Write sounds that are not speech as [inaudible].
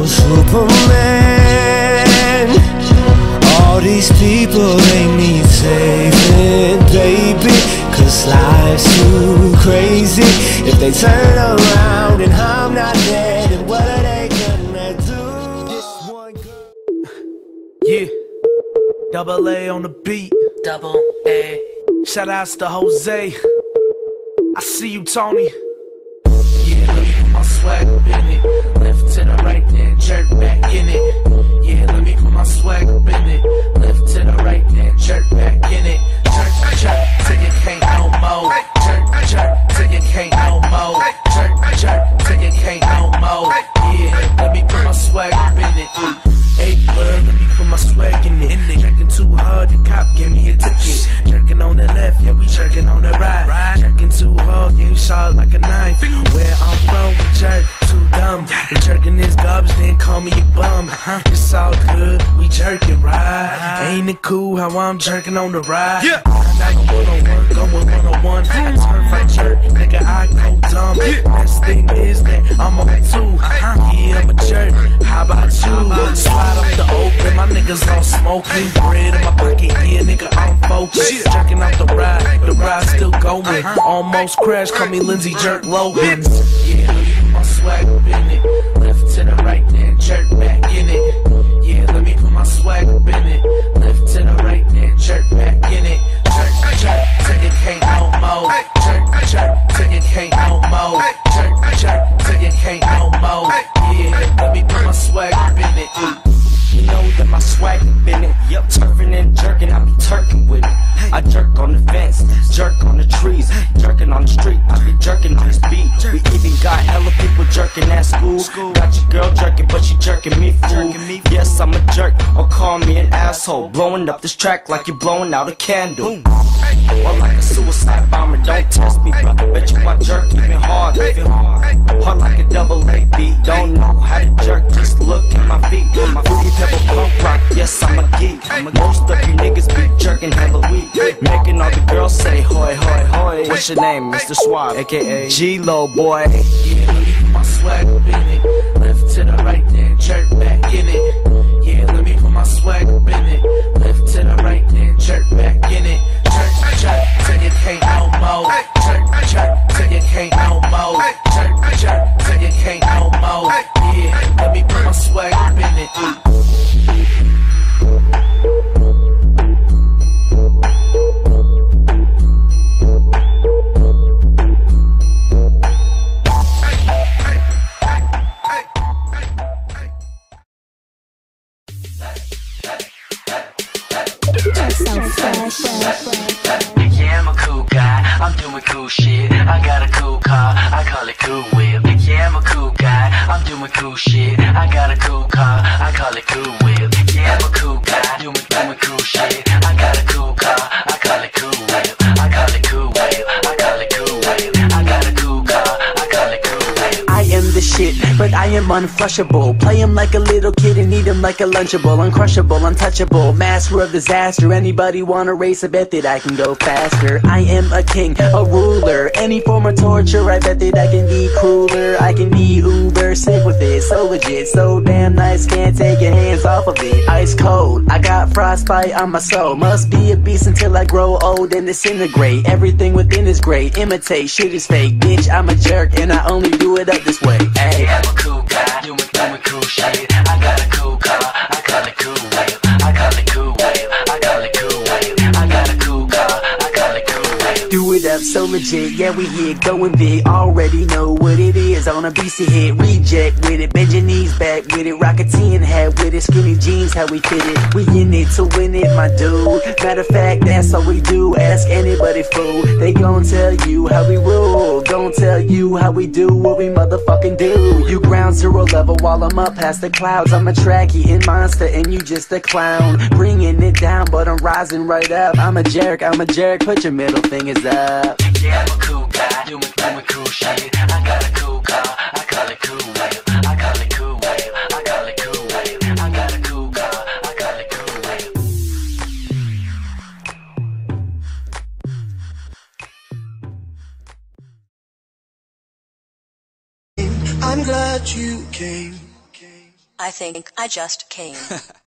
no Superman. All these people they need saving, baby. Cause life's too crazy. If they turn around and I'm not there, then what are they gonna do? This one Yeah. Double A on the beat. Double A. Shout outs to Jose. I see you, Tony. Yeah, let me put swag Let me put my swag in it. Jerking too hard, the cop gave me a ticket. Jerking on the left, yeah, we jerking on the right. Jerking too hard, getting shot like a knife. Where I'm from, we jerk too dumb. We jerking this garbage, then call me a bum. It's all good, we jerking right. Ain't it cool how I'm jerking on the ride? Yeah. You one oh on one, going one on one. Turn for jerk, nigga, I go dumb. Best thing is that I'm on two. Yeah, I'm a jerk. How about you? My niggas on smoking. Bread in my pocket, yeah, nigga, I'm focused. Jerking out the ride, the ride still going. Uh-huh. Almost crashed, call me Lindsay Jerk Logan. Yeah, let me put my swag up in it. Left to the right, then jerk back in it. Yeah, let me put my swag up in it. Been it. Yep, turfing and jerking, I be turking with it. I jerk on the fence, jerk on the trees, jerking on the street. I be jerking on this beat. We even got hella people jerking at school. Got your girl jerking, but she jerking me fool. Yes, I'm a jerk, or call me an asshole. Blowing up this track like you're blowing out a candle. Or like a suicide bomber, don't test me, but bet you I jerk even harder. Hard like double A beat, don't know how to jerk, just look at my feet. My fruity pebble punk rock, yes I'm a geek. I'ma most of you niggas be jerking hella weak, making all the girls say hoy hoy hoy. What's your name, Mr. Suave, aka G-Lo boy? Yeah, let me put my swag up in it. Left to the right, then jerk back in it. Yeah, let me put my swag up in it. Left to the right, then jerk back in it. Jerk, jerk, till you can't no more. Jerk, jerk, till you can't no more. Can't no more. Yeah, let me put my swag up in it. Yeah, I'm a cool guy. I'm doing cool shit. I got a cool car. I call it Cool Whip. Cool shit. I got a cool car. I call it Cool Whip. Shit, but I am unflushable. Play him like a little kid and eat him like a Lunchable. Uncrushable, untouchable, master of disaster. Anybody wanna race? I bet that I can go faster. I am a king, a ruler. Any form of torture, I bet that I can be crueler. I can be uber sick with it, so legit, so damn nice. Can't take your hands off of it. Ice cold, I got frostbite on my soul. Must be a beast until I grow old and disintegrate. Everything within is great. Imitate, shit is fake. Bitch, I'm a jerk and I only do it up this way. Ay. I'm a cool guy. Doing cool. I got a cool car. I Cool Whip. I Cool Whip. I Cool Whip. I got a cool car. I Cool Whip. Do it up so legit, yeah we here going big Already know what it is on a BC hit Reject with it, bend your knees back with it Rocketeer hat with it, skinny jeans how we fit it We in it to win it my dude Matter of fact that's all we do, ask anybody fool They gon' tell you how we rule Gon' tell you how we do what we motherfucking do. You ground zero level while I'm up past the clouds. I'm a track eating monster and you just a clown. Bringing it down but I'm rising right up. I'm a jerk, I'm a jerk, put your middle fingers up. Yeah, I'm a cool guy, doing, doing cool shit. I got a cool I'm glad you came. I think I just came. [laughs]